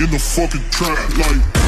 in the fucking trap like